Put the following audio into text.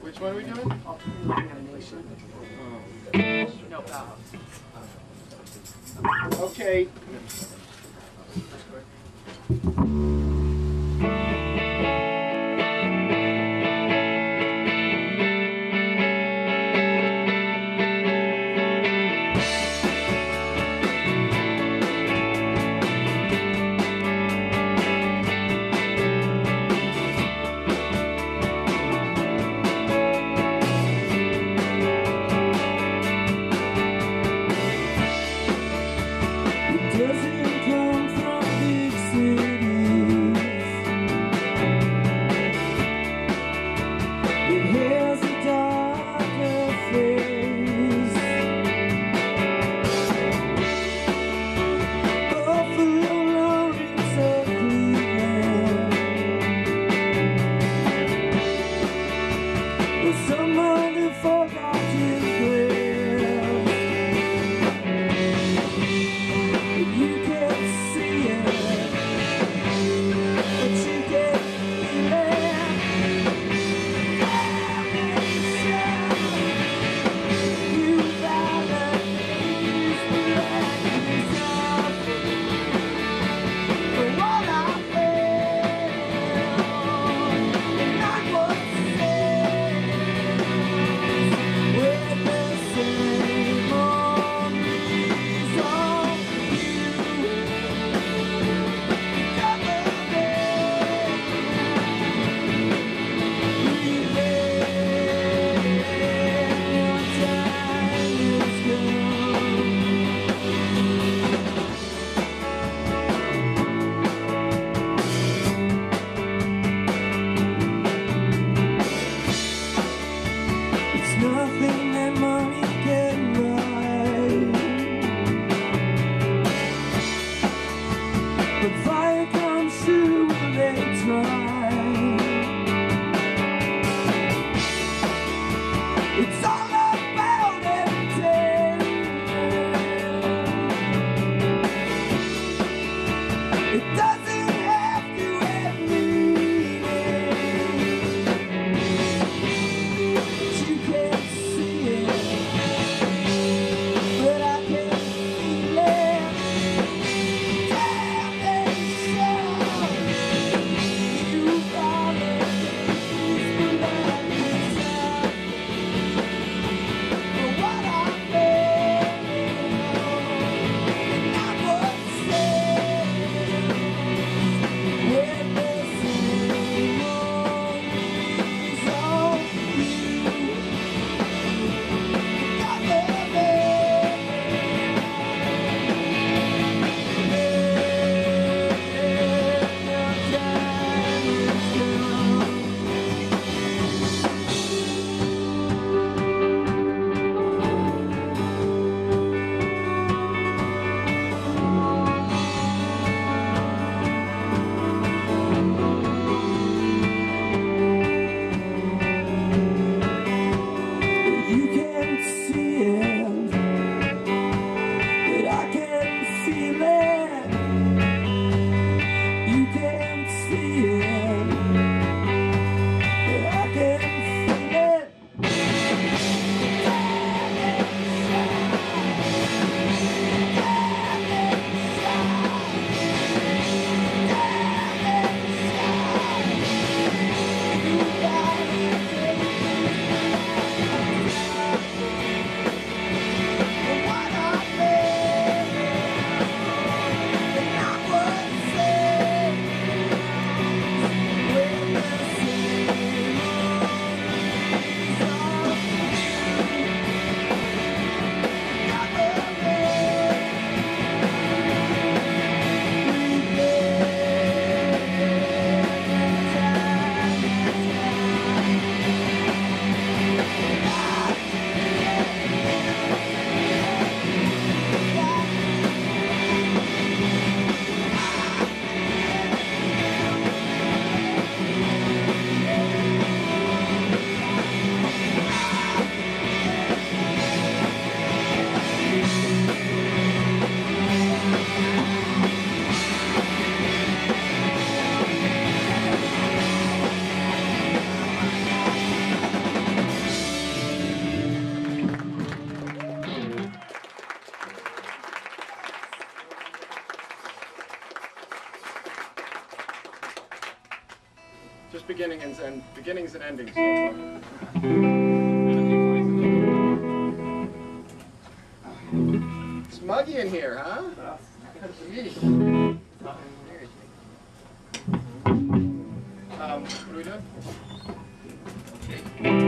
Which one are we doing? Okay. It's Just beginning and end, beginnings and endings. It's muggy in here, huh? Jeez. Um, what are we doing?